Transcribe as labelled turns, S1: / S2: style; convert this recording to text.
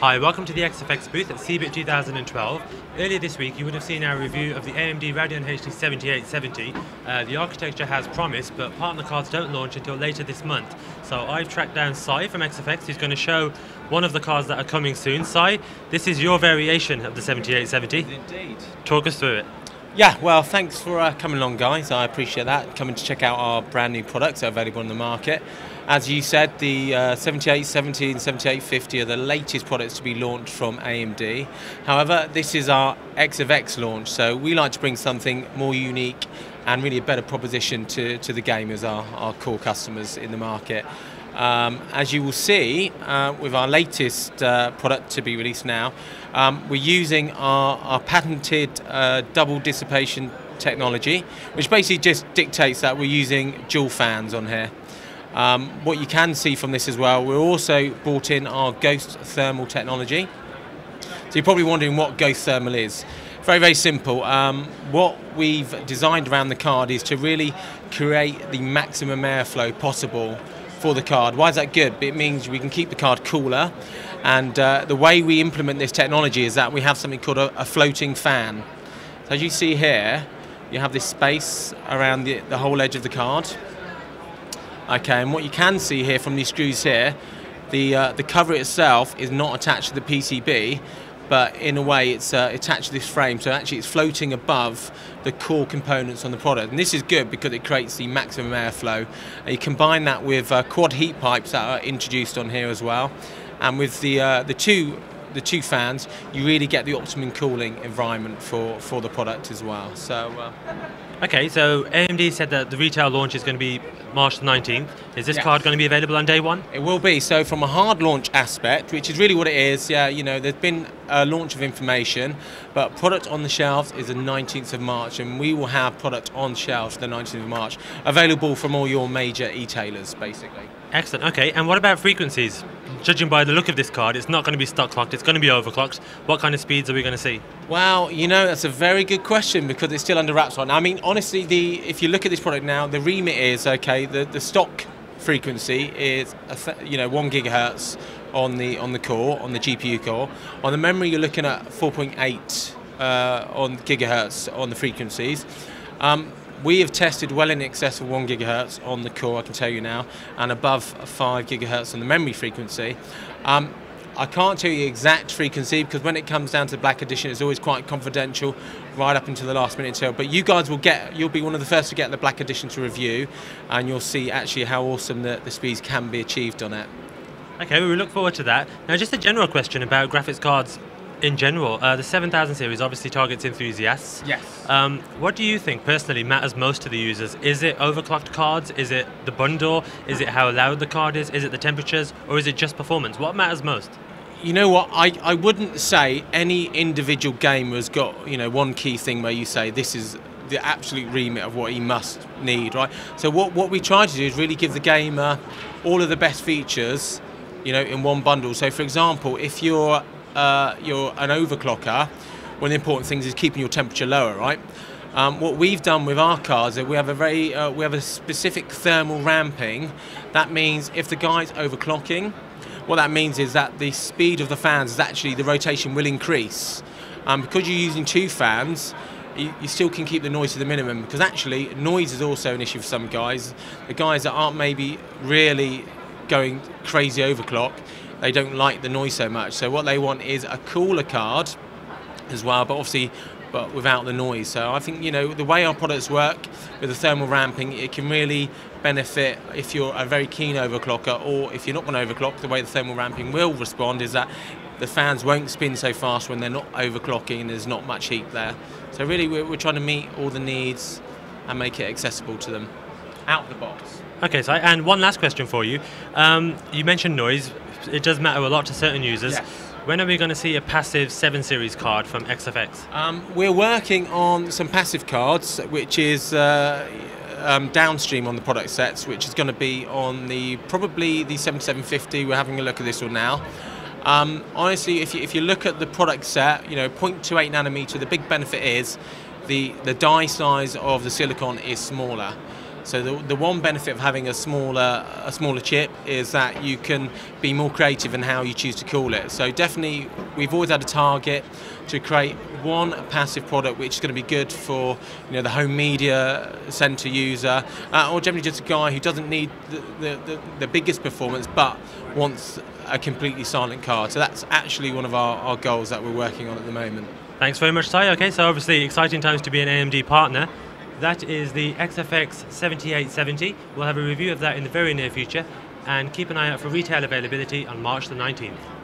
S1: Hi, welcome to the XFX booth at CeBIT 2012. Earlier this week, you would have seen our review of the AMD Radeon HD 7870. Uh, the architecture has promise, but partner cards don't launch until later this month. So I've tracked down Sai from XFX, who's going to show one of the cards that are coming soon. Sai, this is your variation of the 7870.
S2: Indeed.
S1: Talk us through it.
S2: Yeah, well, thanks for uh, coming along, guys. I appreciate that. Coming to check out our brand new products that are available in the market. As you said, the uh, 7870 and 7850 are the latest products to be launched from AMD. However, this is our XFX launch, so we like to bring something more unique and really a better proposition to, to the gamers, our, our core customers in the market. Um, as you will see uh, with our latest uh, product to be released now, um, we're using our, our patented uh, double dissipation technology, which basically just dictates that we're using dual fans on here. Um, what you can see from this as well, we're also brought in our Ghost Thermal technology. So you're probably wondering what Ghost Thermal is. Very, very simple. Um, what we've designed around the card is to really create the maximum airflow possible for the card. Why is that good? It means we can keep the card cooler. And uh, the way we implement this technology is that we have something called a, a floating fan. So as you see here, you have this space around the, the whole edge of the card. Okay, and what you can see here from these screws here, the uh, the cover itself is not attached to the PCB, but in a way it's uh, attached to this frame. So actually it's floating above the core components on the product. And this is good because it creates the maximum airflow. You combine that with uh, quad heat pipes that are introduced on here as well. And with the uh, the two the two fans, you really get the optimum cooling environment for, for the product as well. So. Uh,
S1: Okay, so AMD said that the retail launch is going to be March the 19th. Is this
S2: Yes.
S1: card going to be available on day one?
S2: It will be. So, from a hard launch aspect, which is really what it is, yeah, you know, there's been a launch of information, but product on the shelves is the 19th of March, and we will have product on shelves the 19th of March, available from all your major e-tailers, basically.
S1: Excellent. Okay, and what about frequencies? Judging by the look of this card, it's not going to be stock clocked, it's going to be overclocked. What kind of speeds are we going to see?
S2: Well, you know, that's a very good question because it's still under wraps right now. I mean, honestly, the if you look at this product now, the remit is okay. The the stock frequency is you know one gigahertz on the on the core on the GPU core. On the memory, you're looking at 4.8 uh, on gigahertz on the frequencies. Um, we have tested well in excess of one gigahertz on the core, I can tell you now, and above five gigahertz on the memory frequency. Um, I can't tell you the exact frequency because when it comes down to the Black Edition, it's always quite confidential, right up until the last minute until. But you guys will get, you'll be one of the first to get the Black Edition to review, and you'll see actually how awesome the, the speeds can be achieved on it.
S1: Okay, we look forward to that. Now, just a general question about graphics cards in general. Uh, the 7000 series obviously targets enthusiasts.
S2: Yes.
S1: Um, what do you think personally matters most to the users? Is it overclocked cards? Is it the bundle? Is it how loud the card is? Is it the temperatures? Or is it just performance? What matters most?
S2: You know what? I, I wouldn't say any individual gamer has got you know one key thing where you say this is the absolute remit of what he must need, right? So what what we try to do is really give the gamer all of the best features, you know, in one bundle. So for example, if you're uh, you're an overclocker, one of the important things is keeping your temperature lower, right? Um, what we've done with our cards is we have a very uh, we have a specific thermal ramping. That means if the guy's overclocking, what that means is that the speed of the fans is actually the rotation will increase. Um, because you're using two fans, you, you still can keep the noise to the minimum. Because actually, noise is also an issue for some guys. The guys that aren't maybe really going crazy overclock, they don't like the noise so much. So what they want is a cooler card as well, but obviously but without the noise. So I think you know the way our products work with the thermal ramping, it can really benefit if you're a very keen overclocker, or if you're not going to overclock. The way the thermal ramping will respond is that the fans won't spin so fast when they're not overclocking and there's not much heat there. So really, we're, we're trying to meet all the needs and make it accessible to them out of the box.
S1: Okay, so and one last question for you. Um, you mentioned noise. It does matter a lot to certain users.
S2: Yes.
S1: When are we going to see a passive 7 series card from XFX?
S2: Um, we're working on some passive cards, which is uh, um, downstream on the product sets, which is going to be on the probably the 7750. We're having a look at this one now. Um, honestly, if you, if you look at the product set, you know, 0.28 nanometer, the big benefit is the, the die size of the silicon is smaller. So the, the one benefit of having a smaller a smaller chip is that you can be more creative in how you choose to call it. So definitely, we've always had a target to create one passive product which is going to be good for you know the home media center user, uh, or generally just a guy who doesn't need the, the, the, the biggest performance but wants a completely silent card. So that's actually one of our, our goals that we're working on at the moment.
S1: Thanks very much, Ty. Okay, so obviously exciting times to be an AMD partner. That is the XFX 7870. We'll have a review of that in the very near future and keep an eye out for retail availability on March the 19th.